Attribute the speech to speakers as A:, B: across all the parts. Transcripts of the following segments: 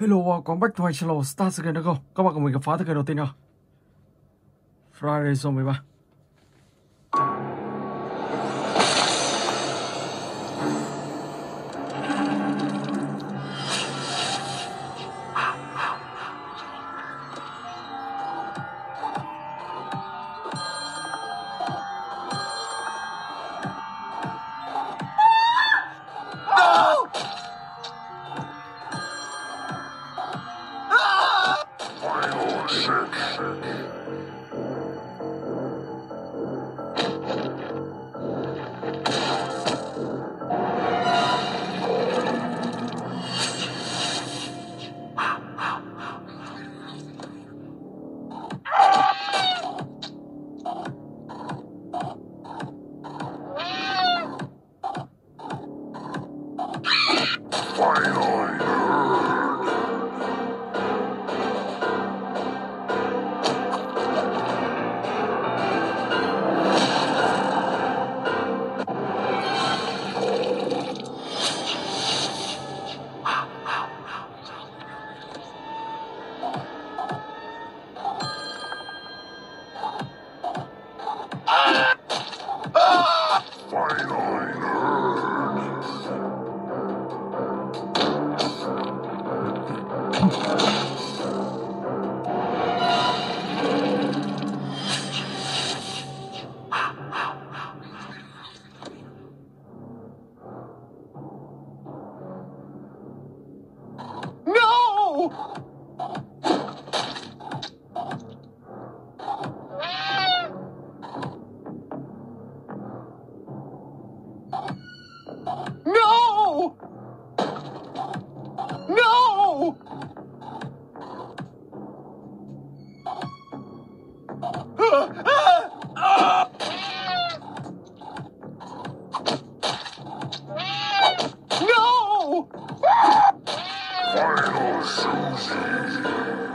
A: Hello, welcome back to my Channel Start Again Skin không? Các bạn cùng mình gặp phá thực kênh đầu tiên nào. Friday Zone 13.
B: Susie.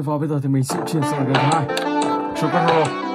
A: Và bây giờ thì mình sẽ chuyển sang game thứ hai. Số các roll.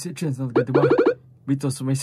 B: Ise często odgadywał, by to sumie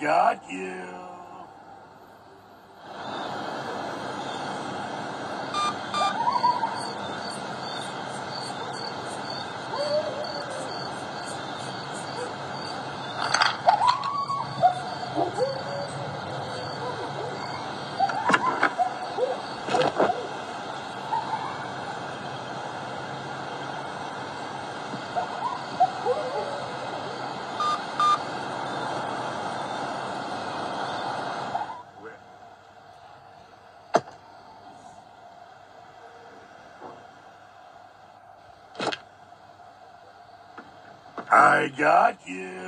B: got you. Woo! I got you.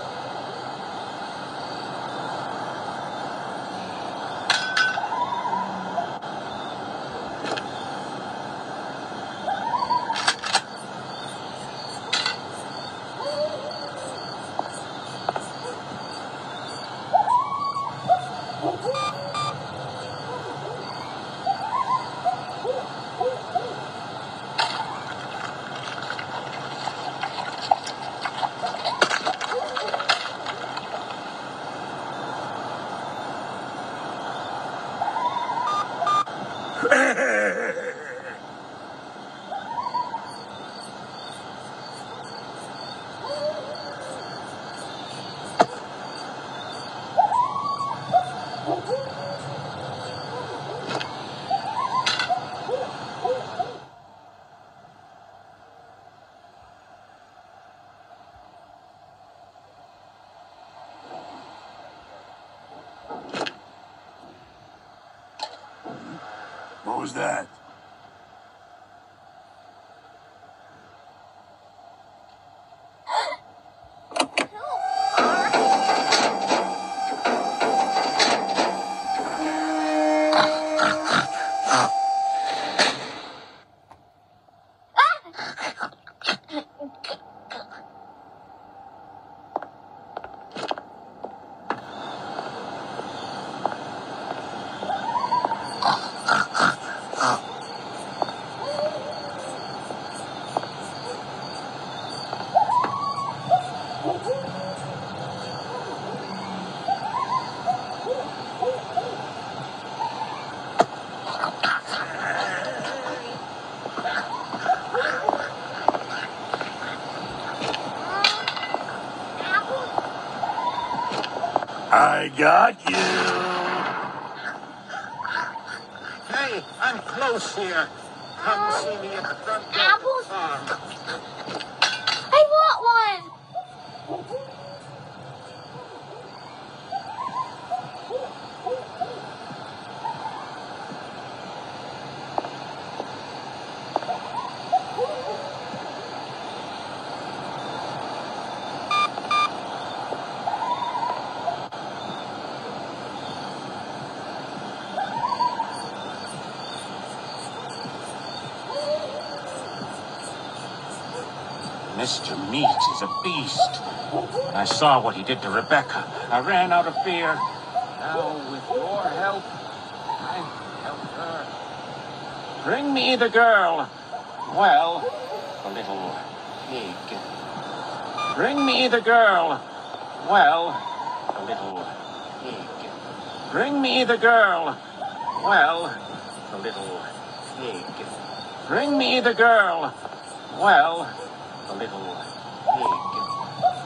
B: was that? I got you.
C: Hey, I'm close here. Come see me at the front door
D: Apples?
C: of the farm.
D: I want one.
C: Mr. Meat is a beast. When I saw what he did to Rebecca, I ran out of fear. Now, with your help, I help her. Bring me the girl. Well, the little pig. Bring me the girl. Well, the little pig. Bring me the girl. Well, the little pig. Bring me the girl. Well.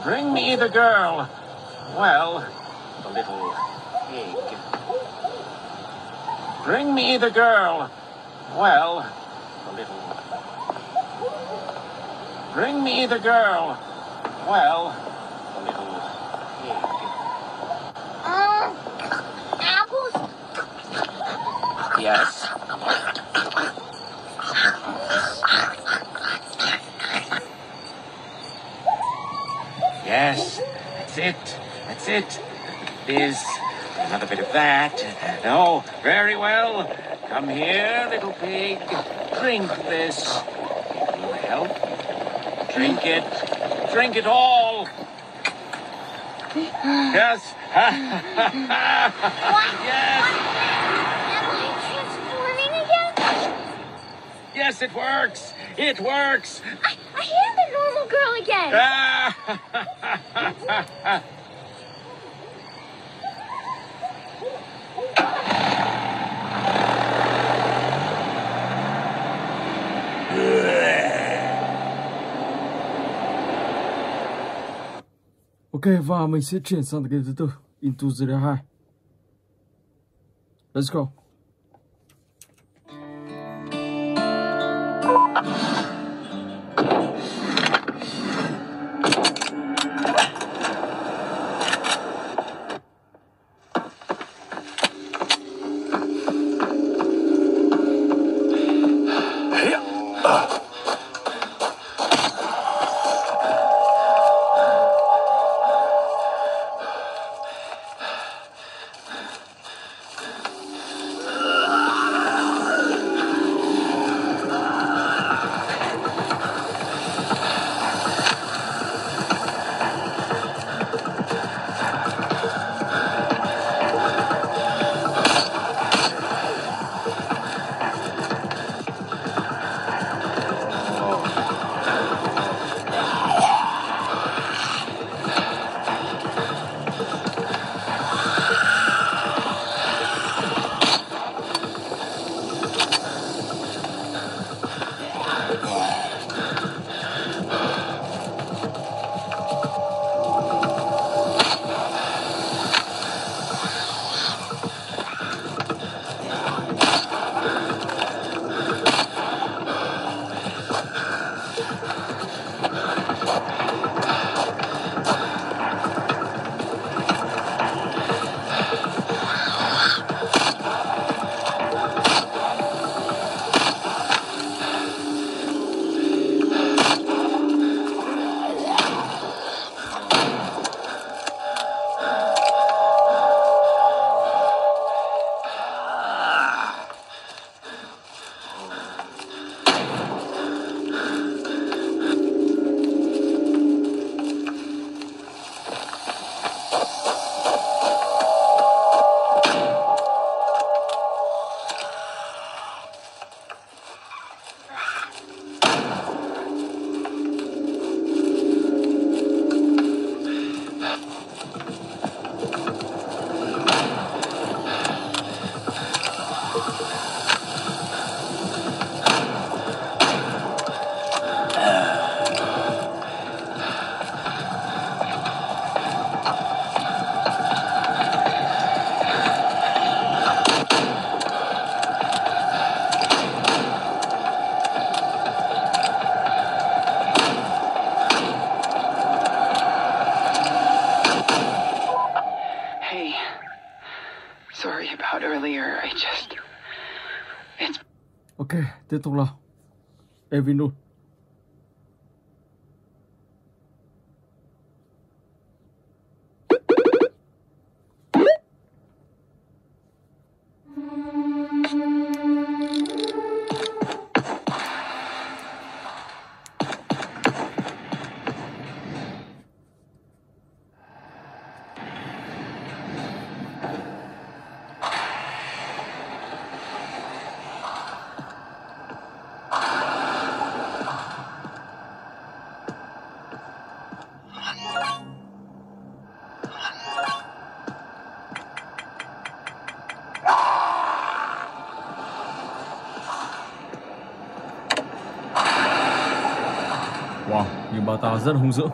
C: Bring me the girl. Well, the little pig. Bring me the girl. Well, the little. Bring me the girl. Well, the little pig.
D: Um, apples?
C: Yes. Yes, that's it. That's it. This, another bit of that. Oh, very well. Come here, little pig. Drink this. It will help. Drink it. Drink it all. Yes. yes.
D: Am I transforming again?
C: Yes, it works. It works.
D: Normal girl again.
A: Ok và mình sẽ chuyển sang game thứ tư Into the Dead 2 Let's go
E: tiếp tục là Evinun. tao rất hung dữ.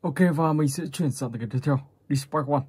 E: Ok và mình sẽ chuyển sang cái tiếp theo. Dispatch One.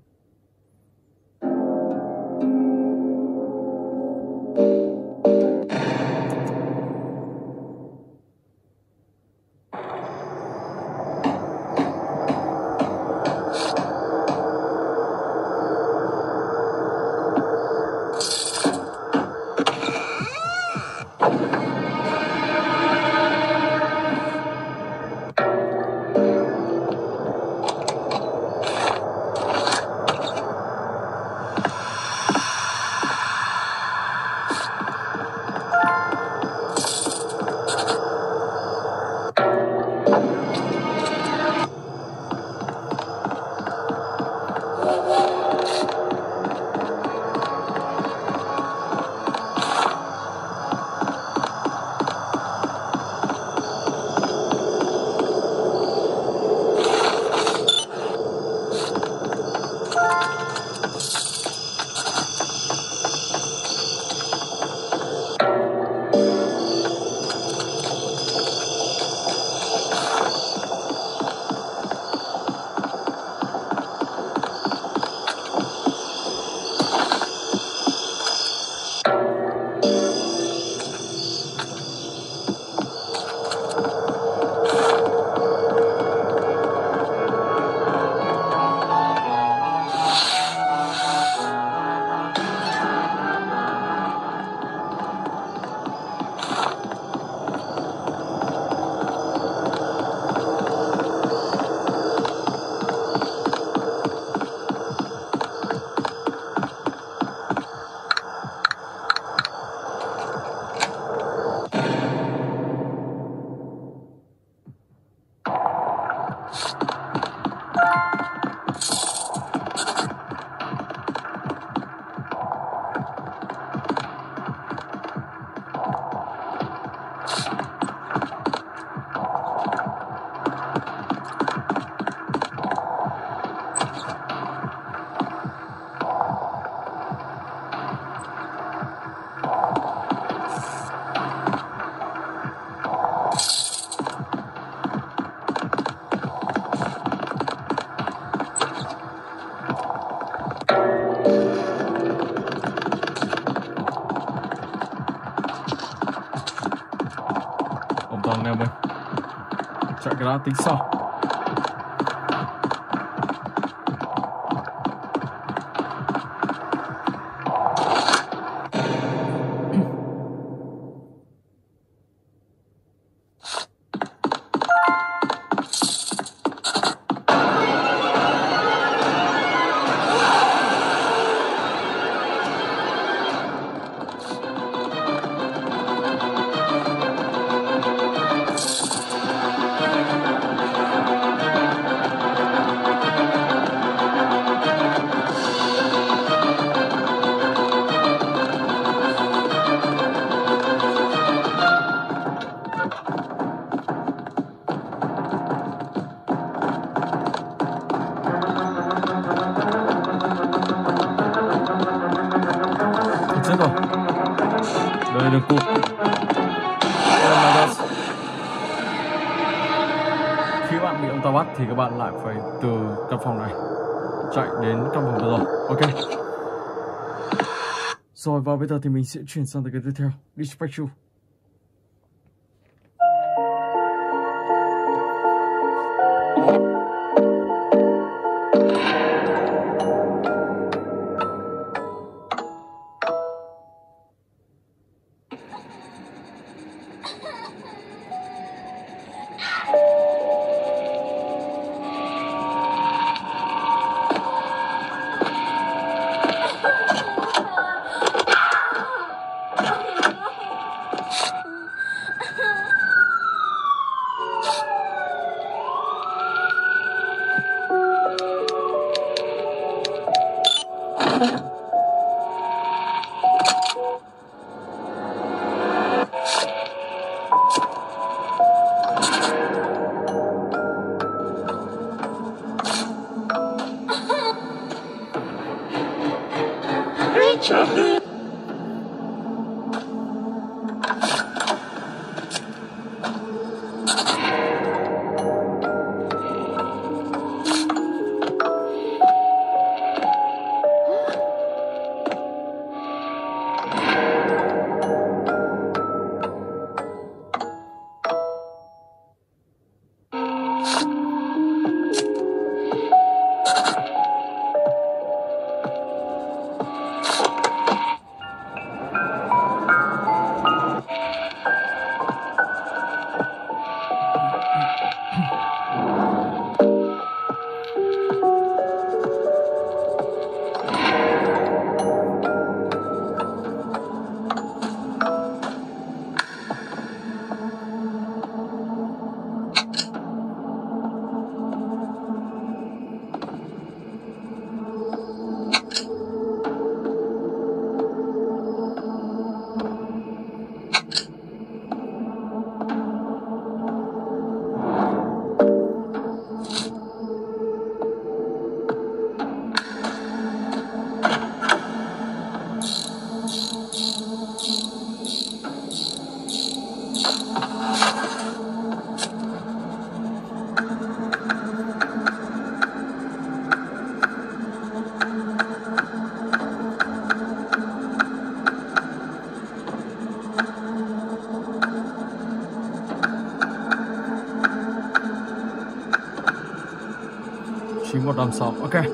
A: Tính sau. Thì các bạn lại phải từ căn phòng này chạy đến căn phòng vừa rồi. Ok. Rồi, và bây giờ thì mình sẽ chuyển sang tới cái tiếp theo. Dispatch You. Một năm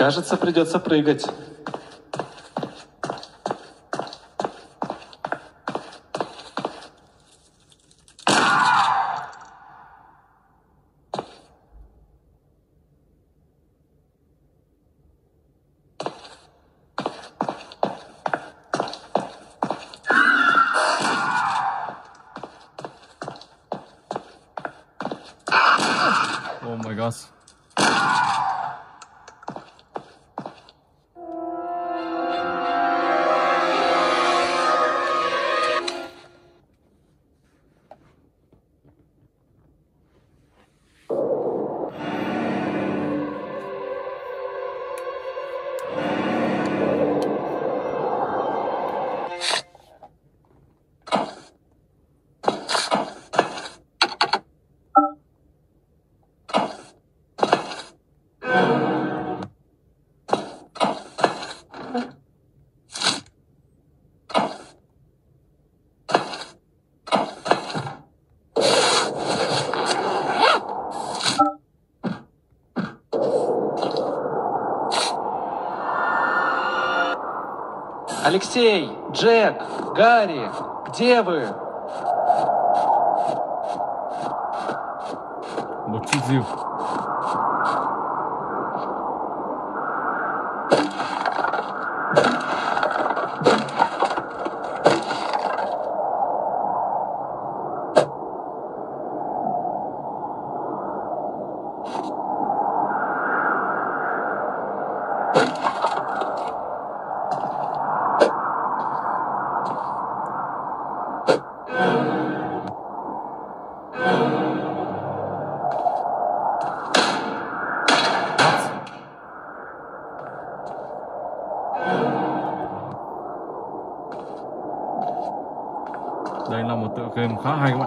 F: Кажется, придется прыгать.
A: Oh my gosh.
F: Алексей, Джек, Гарри, где вы?
A: Một 好像还有一个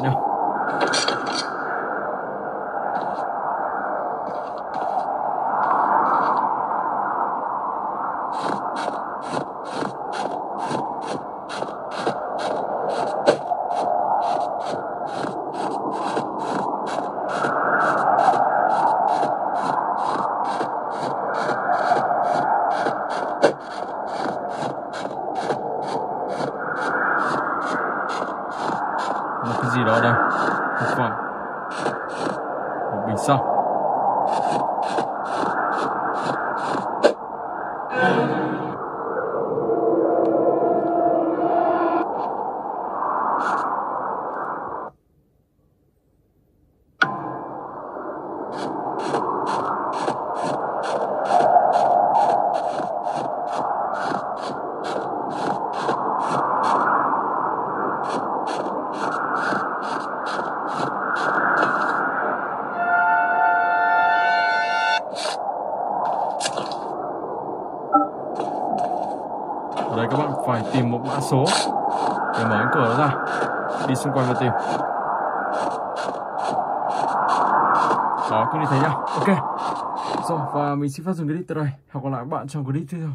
A: mình xin phát dừng clip tại đây hẹn gặp lại các bạn trong clip tiếp theo.